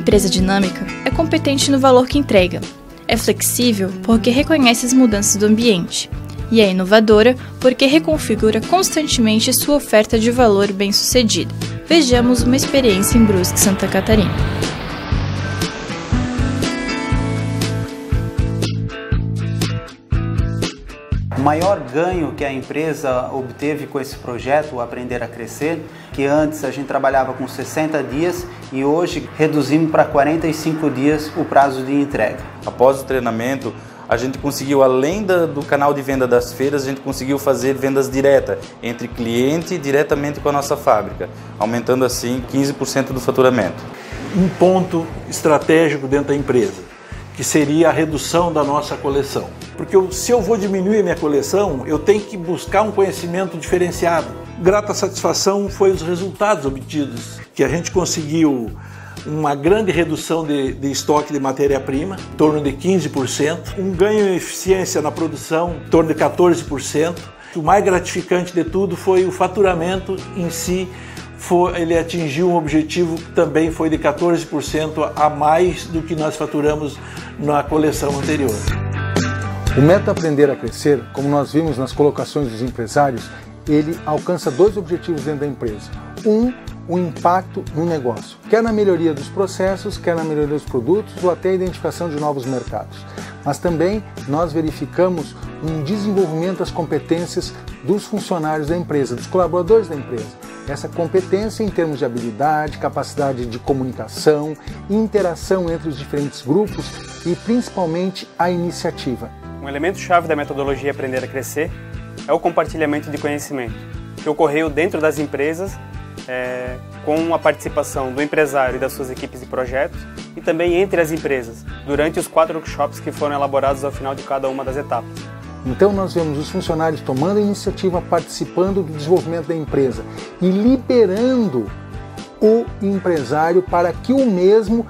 empresa dinâmica é competente no valor que entrega, é flexível porque reconhece as mudanças do ambiente, e é inovadora porque reconfigura constantemente sua oferta de valor bem-sucedida. Vejamos uma experiência em Brusque, Santa Catarina. O maior ganho que a empresa obteve com esse projeto, o Aprender a Crescer, que antes a gente trabalhava com 60 dias e hoje reduzimos para 45 dias o prazo de entrega. Após o treinamento, a gente conseguiu, além do canal de venda das feiras, a gente conseguiu fazer vendas diretas entre cliente e diretamente com a nossa fábrica, aumentando assim 15% do faturamento. Um ponto estratégico dentro da empresa que seria a redução da nossa coleção. Porque eu, se eu vou diminuir minha coleção, eu tenho que buscar um conhecimento diferenciado. Grata satisfação foi os resultados obtidos, que a gente conseguiu uma grande redução de, de estoque de matéria-prima, em torno de 15%, um ganho em eficiência na produção, em torno de 14%. O mais gratificante de tudo foi o faturamento em si, foi, ele atingiu um objetivo que também foi de 14% a mais do que nós faturamos na coleção anterior. O Meta Aprender a Crescer, como nós vimos nas colocações dos empresários, ele alcança dois objetivos dentro da empresa. Um, o impacto no negócio, quer na melhoria dos processos, quer na melhoria dos produtos ou até a identificação de novos mercados. Mas também nós verificamos um desenvolvimento das competências dos funcionários da empresa, dos colaboradores da empresa. Essa competência em termos de habilidade, capacidade de comunicação, interação entre os diferentes grupos e principalmente a iniciativa. Um elemento chave da metodologia Aprender a Crescer é o compartilhamento de conhecimento, que ocorreu dentro das empresas é, com a participação do empresário e das suas equipes de projetos e também entre as empresas, durante os quatro workshops que foram elaborados ao final de cada uma das etapas. Então nós vemos os funcionários tomando a iniciativa, participando do desenvolvimento da empresa e liberando o empresário para que o mesmo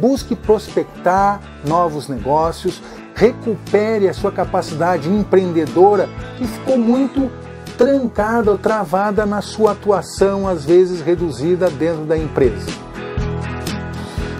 busque prospectar novos negócios, recupere a sua capacidade empreendedora que ficou muito trancada ou travada na sua atuação, às vezes reduzida dentro da empresa.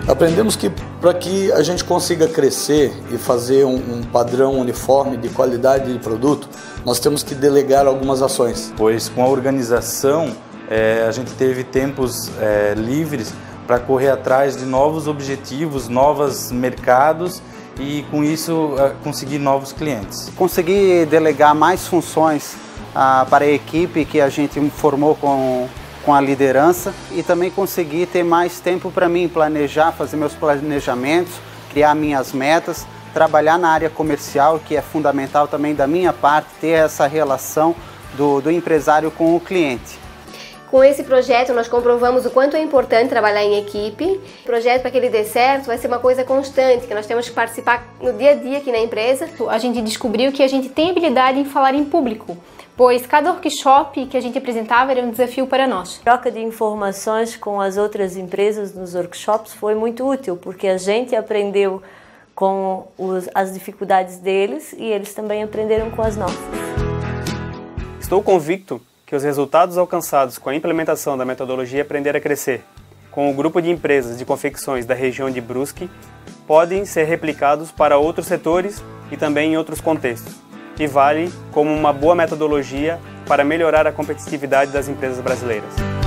Aprendemos que para que a gente consiga crescer e fazer um, um, padrão uniforme de qualidade de produto, nós temos que delegar algumas ações. Pois com a organização é, a gente teve tempos é, livres para correr atrás de novos objetivos, novos mercados e com isso é, conseguir novos clientes. Conseguir delegar mais funções ah, para a equipe que a gente formou com com a liderança e também conseguir ter mais tempo para mim planejar, fazer meus planejamentos, criar minhas metas, trabalhar na área comercial, que é fundamental também da minha parte, ter essa relação do, do empresário com o cliente. Com esse projeto, nós comprovamos o quanto é importante trabalhar em equipe. O projeto, para que ele dê certo, vai ser uma coisa constante, que nós temos que participar no dia a dia aqui na empresa. A gente descobriu que a gente tem habilidade em falar em público pois cada workshop que a gente apresentava era um desafio para nós. A troca de informações com as outras empresas nos workshops foi muito útil, porque a gente aprendeu com os, as dificuldades deles e eles também aprenderam com as nossas. Estou convicto que os resultados alcançados com a implementação da metodologia Aprender a Crescer com o grupo de empresas de confecções da região de Brusque podem ser replicados para outros setores e também em outros contextos e vale como uma boa metodologia para melhorar a competitividade das empresas brasileiras.